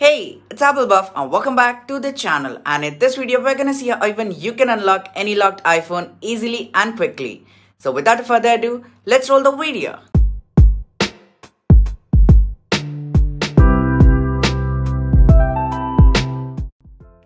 Hey, it's Apple Buff and welcome back to the channel and in this video we're gonna see how even you can unlock any locked iPhone easily and quickly. So without further ado, let's roll the video.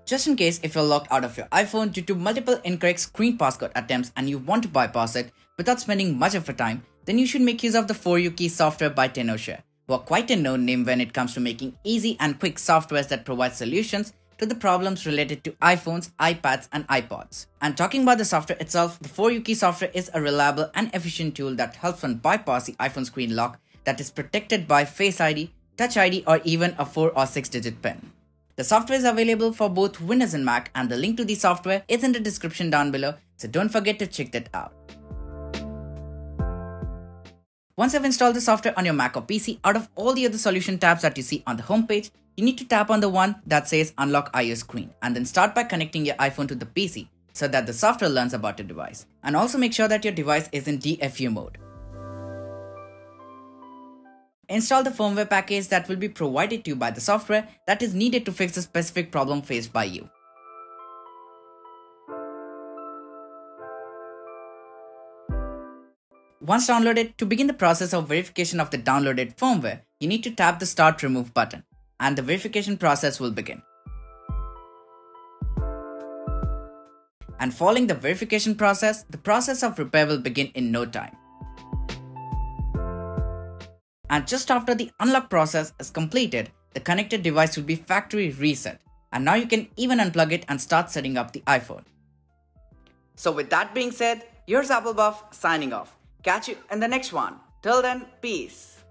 Just in case if you're locked out of your iPhone due to multiple incorrect screen passcode attempts and you want to bypass it without spending much of your time, then you should make use of the 4uKey software by Tenorshare who are quite a known name when it comes to making easy and quick softwares that provide solutions to the problems related to iPhones, iPads, and iPods. And talking about the software itself, the 4uKey software is a reliable and efficient tool that helps one bypass the iPhone screen lock that is protected by Face ID, Touch ID, or even a 4 or 6 digit PIN. The software is available for both Windows and Mac, and the link to the software is in the description down below, so don't forget to check that out. Once you've installed the software on your Mac or PC, out of all the other solution tabs that you see on the homepage, you need to tap on the one that says Unlock iOS screen and then start by connecting your iPhone to the PC so that the software learns about your device. And also make sure that your device is in DFU mode. Install the firmware package that will be provided to you by the software that is needed to fix the specific problem faced by you. Once downloaded, to begin the process of verification of the downloaded firmware, you need to tap the Start Remove button, and the verification process will begin. And following the verification process, the process of repair will begin in no time. And just after the unlock process is completed, the connected device will be factory reset. And now you can even unplug it and start setting up the iPhone. So with that being said, here's Apple Buff signing off. Catch you in the next one. Till then, peace.